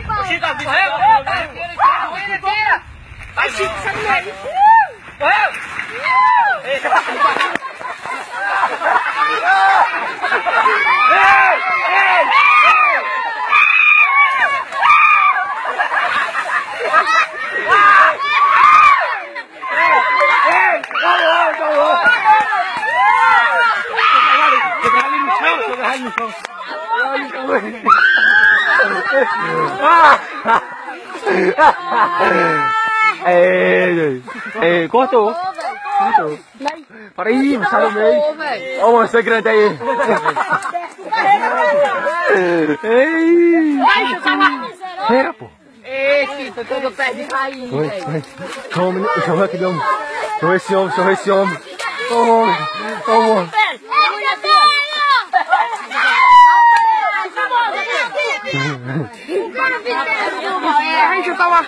Chica, Ê, ê, cortou. Cortou. Para aí, sai do meio. Ó, o essa grande aí. Ei. Pera, pô. Ei, Chico, todo pé de cair, Oi. Calma, calma aquele homem. Chama esse homem, chama esse homem. Ô, homem, ô, homem. Vai, chutar uma...